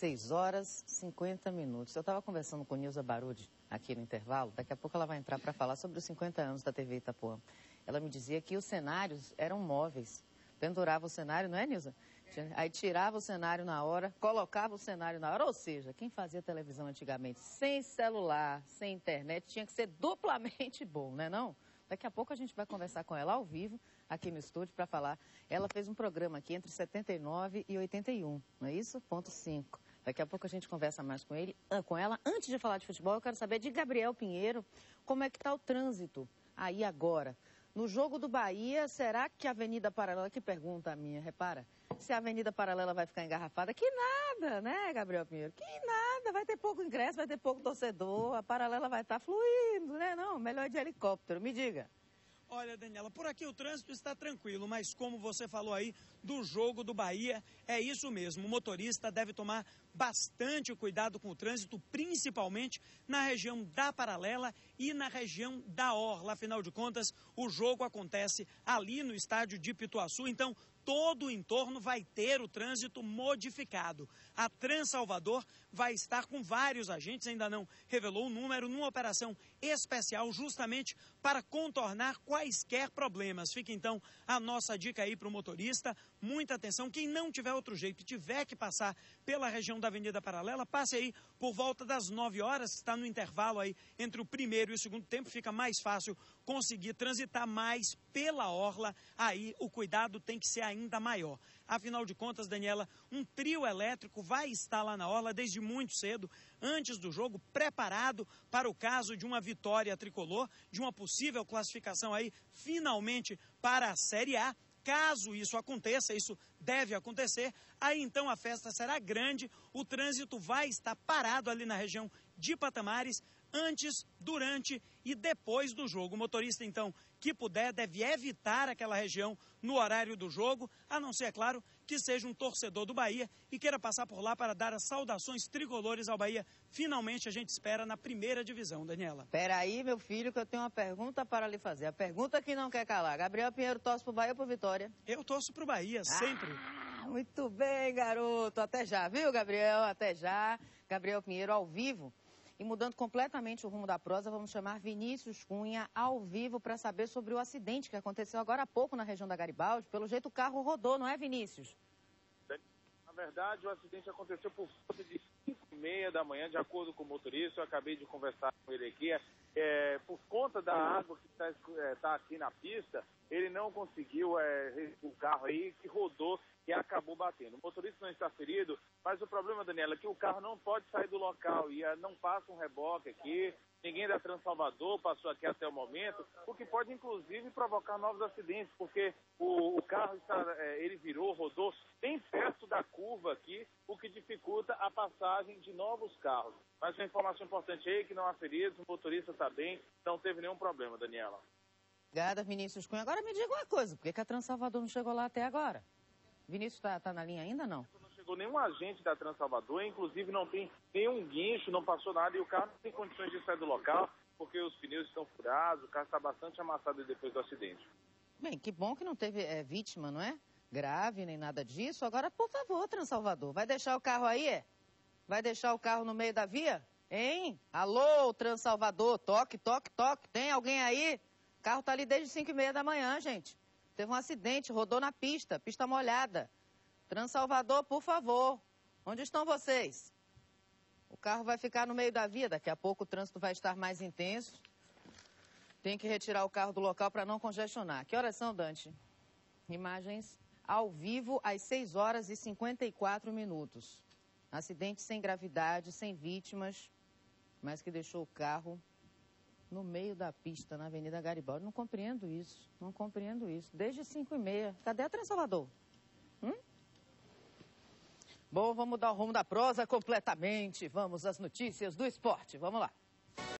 6 horas e 50 minutos. Eu estava conversando com Nilza Barudi aqui no intervalo. Daqui a pouco ela vai entrar para falar sobre os 50 anos da TV Itapuã. Ela me dizia que os cenários eram móveis. Pendurava o cenário, não é, Nilza? Aí tirava o cenário na hora, colocava o cenário na hora. Ou seja, quem fazia televisão antigamente sem celular, sem internet, tinha que ser duplamente bom, né não? Daqui a pouco a gente vai conversar com ela ao vivo, aqui no estúdio, para falar. Ela fez um programa aqui entre 79 e 81, não é isso? Ponto 5. Daqui a pouco a gente conversa mais com ele, ah, com ela. Antes de falar de futebol, eu quero saber de Gabriel Pinheiro, como é que está o trânsito aí agora. No jogo do Bahia, será que a Avenida Paralela, que pergunta a minha, repara, se a Avenida Paralela vai ficar engarrafada? Que nada, né, Gabriel Pinheiro? Que nada, vai ter pouco ingresso, vai ter pouco torcedor, a Paralela vai estar tá fluindo, né? Não, melhor de helicóptero, me diga. Olha, Daniela, por aqui o trânsito está tranquilo, mas como você falou aí do jogo do Bahia, é isso mesmo. O motorista deve tomar bastante cuidado com o trânsito, principalmente na região da Paralela e na região da Orla. Afinal de contas, o jogo acontece ali no estádio de Pituaçu, então todo o entorno vai ter o trânsito modificado. A Transalvador vai estar com vários agentes, ainda não revelou o número, numa operação especial justamente para contornar quaisquer problemas. Fica então a nossa dica aí para o motorista. Muita atenção, quem não tiver outro jeito e tiver que passar pela região da Avenida Paralela, passe aí por volta das 9 horas, está no intervalo aí entre o primeiro e o segundo tempo, fica mais fácil conseguir transitar mais pela orla, aí o cuidado tem que ser ainda maior. Afinal de contas, Daniela, um trio elétrico vai estar lá na orla desde muito cedo, antes do jogo, preparado para o caso de uma vitória tricolor, de uma possível classificação aí finalmente para a Série A. Caso isso aconteça, isso deve acontecer, aí então a festa será grande, o trânsito vai estar parado ali na região de Patamares, antes, durante e depois do jogo. O motorista, então, que puder, deve evitar aquela região no horário do jogo, a não ser, é claro, que seja um torcedor do Bahia e queira passar por lá para dar as saudações tricolores ao Bahia. Finalmente a gente espera na primeira divisão, Daniela. Peraí, meu filho, que eu tenho uma pergunta para lhe fazer. A pergunta que não quer calar. Gabriel Pinheiro torce pro Bahia ou pro Vitória? Eu torço pro Bahia, sempre. Ah, muito bem, garoto. Até já, viu, Gabriel? Até já. Gabriel Pinheiro ao vivo e mudando completamente o rumo da prosa, vamos chamar Vinícius Cunha ao vivo para saber sobre o acidente que aconteceu agora há pouco na região da Garibaldi. Pelo jeito o carro rodou, não é, Vinícius? Na verdade, o acidente aconteceu por volta de 5 e meia da manhã, de acordo com o motorista. Eu acabei de conversar com ele aqui. É, da água que está é, tá aqui na pista, ele não conseguiu é, o carro aí que rodou e acabou batendo. O motorista não está ferido, mas o problema, Daniela, é que o carro não pode sair do local e não passa um reboque aqui, ninguém da Transalvador passou aqui até o momento, o que pode inclusive provocar novos acidentes, porque o, o carro está, é, ele virou, rodou bem perto da curva aqui, o que dificulta a passagem de novos carros. Mas uma informação importante aí que não há feridos, o motorista está bem, não teve nenhum problema, Daniela. Obrigada, Vinícius Cunha. Agora me diga uma coisa, por que, a Transalvador não chegou lá até agora? Vinícius está tá na linha ainda não? Chegou nenhum agente da Transalvador, inclusive não tem nenhum guincho, não passou nada e o carro não tem condições de sair do local porque os pneus estão furados, o carro está bastante amassado depois do acidente. Bem, que bom que não teve é, vítima, não é? Grave nem nada disso. Agora, por favor, Transalvador, vai deixar o carro aí? Vai deixar o carro no meio da via? Hein? Alô, Transalvador, toque, toque, toque. Tem alguém aí? O carro tá ali desde 5 e meia da manhã, gente. Teve um acidente, rodou na pista, pista molhada. Transalvador, por favor. Onde estão vocês? O carro vai ficar no meio da via, daqui a pouco o trânsito vai estar mais intenso. Tem que retirar o carro do local para não congestionar. Que horas são, Dante? Imagens ao vivo às 6 horas e 54 minutos. Acidente sem gravidade, sem vítimas, mas que deixou o carro no meio da pista, na Avenida Garibaldi. Não compreendo isso, não compreendo isso. Desde 5 e meia. Cadê a Transalvador? Bom, vamos dar o rumo da prosa completamente. Vamos às notícias do esporte. Vamos lá.